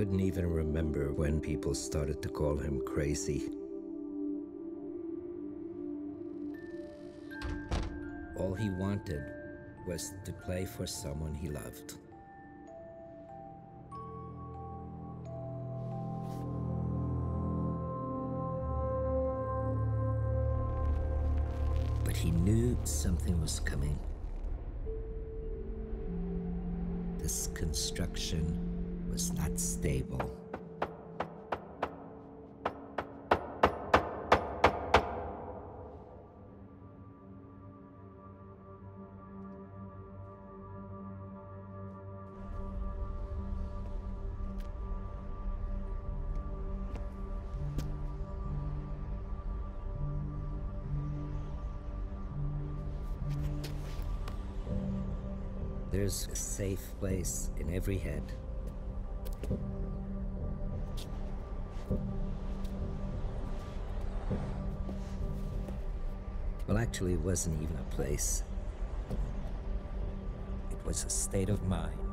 couldn't even remember when people started to call him crazy. All he wanted was to play for someone he loved. But he knew something was coming. This construction was not stable. There's a safe place in every head. Actually, wasn't even a place. It was a state of mind.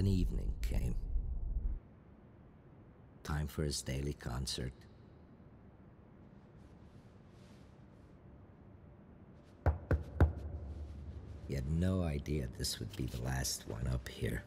Then evening came. Time for his daily concert. He had no idea this would be the last one up here.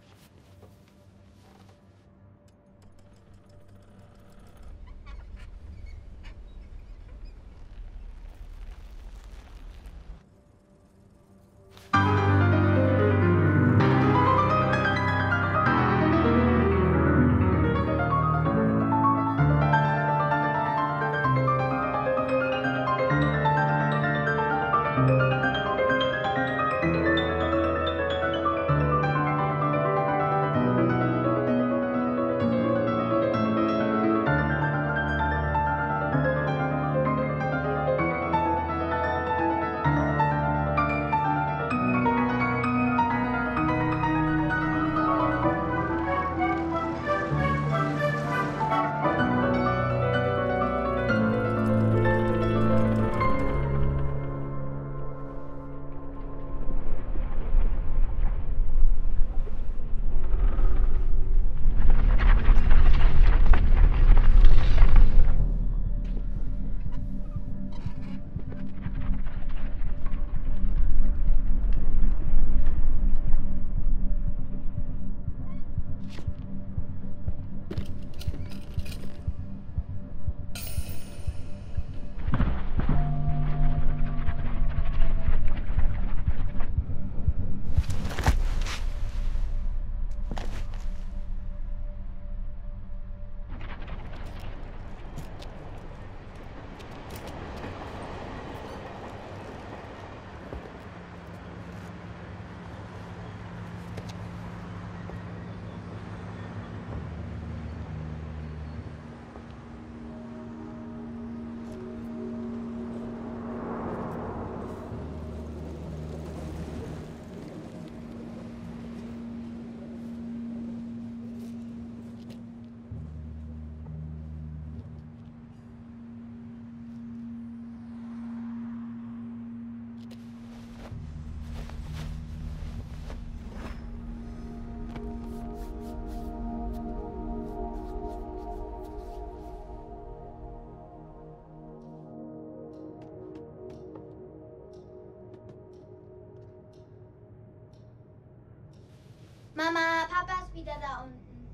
Mama, Papa ist wieder da unten.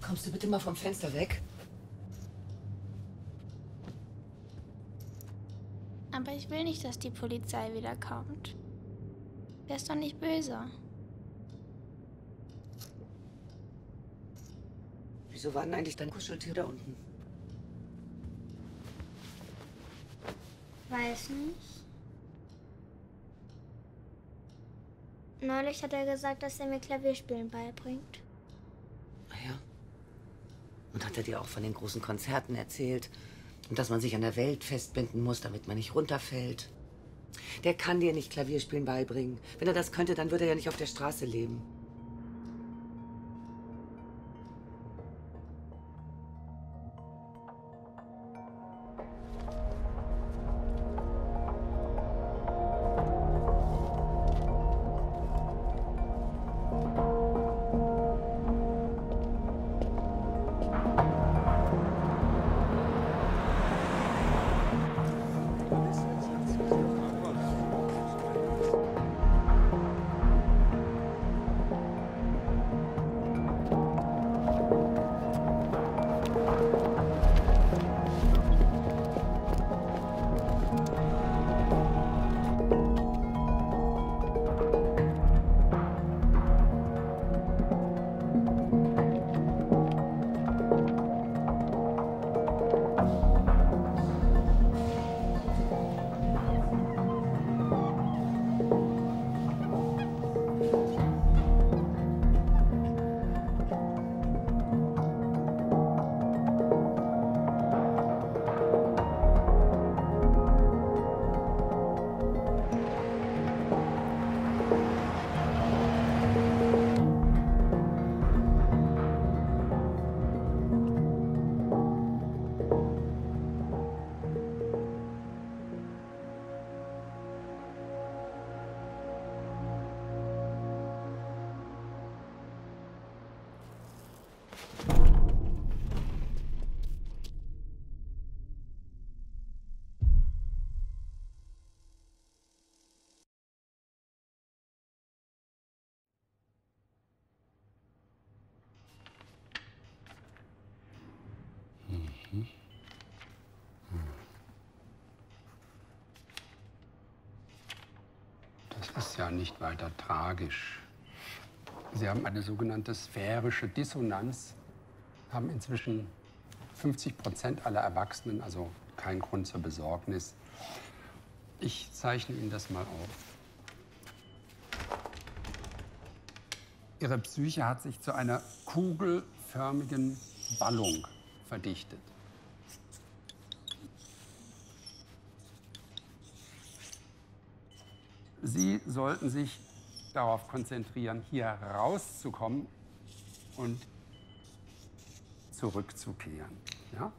Kommst du bitte mal vom Fenster weg? Aber ich will nicht, dass die Polizei wiederkommt. Der ist doch nicht böse. Wieso war denn eigentlich dein Kuscheltier da unten? Weiß nicht. Neulich hat er gesagt, dass er mir Klavierspielen beibringt. Ah ja. Und hat er dir auch von den großen Konzerten erzählt? Und dass man sich an der Welt festbinden muss, damit man nicht runterfällt? Der kann dir nicht Klavierspielen beibringen. Wenn er das könnte, dann würde er ja nicht auf der Straße leben. Ist ja nicht weiter tragisch. Sie haben eine sogenannte sphärische Dissonanz, haben inzwischen 50 Prozent aller Erwachsenen, also kein Grund zur Besorgnis. Ich zeichne Ihnen das mal auf. Ihre Psyche hat sich zu einer kugelförmigen Ballung verdichtet. Sie sollten sich darauf konzentrieren, hier rauszukommen und zurückzukehren. Ja?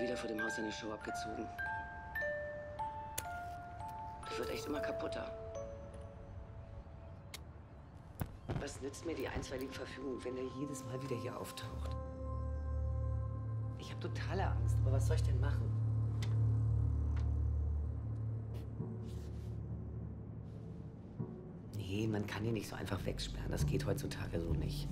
wieder vor dem Haus seine Show abgezogen. Das wird echt immer kaputter. Was nützt mir die einstweilige Verfügung, wenn er jedes Mal wieder hier auftaucht? Ich habe totale Angst, aber was soll ich denn machen? Nee, man kann ihn nicht so einfach wegsperren. Das geht heutzutage so nicht.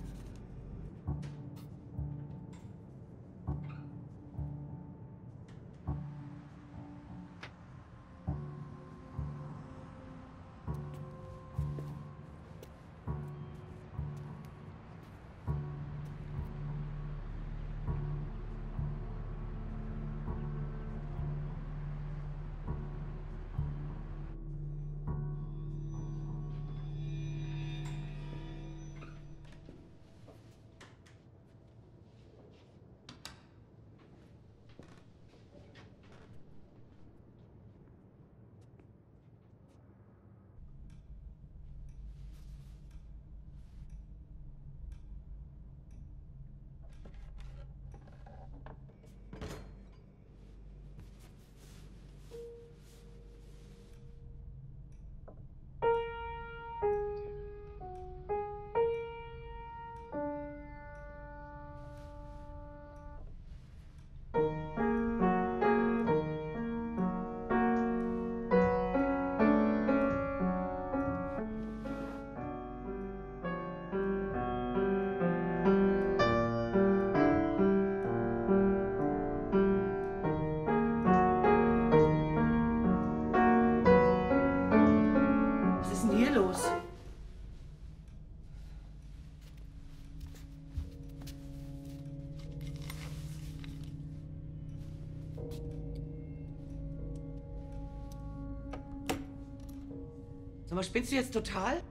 Spinnst du jetzt total?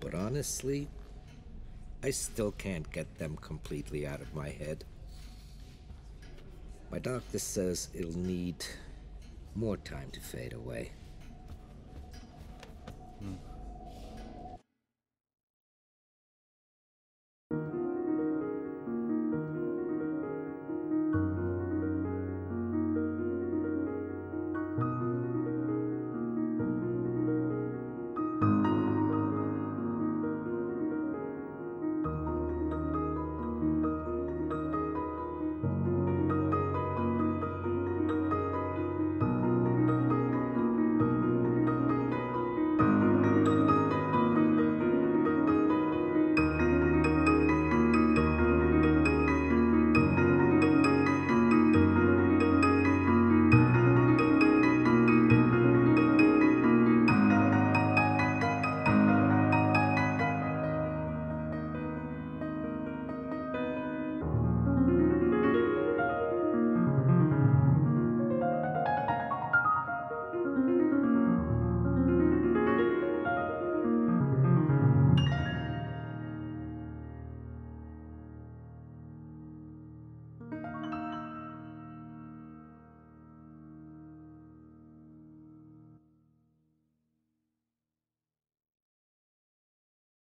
But honestly, I still can't get them completely out of my head. My doctor says it'll need more time to fade away. Hm.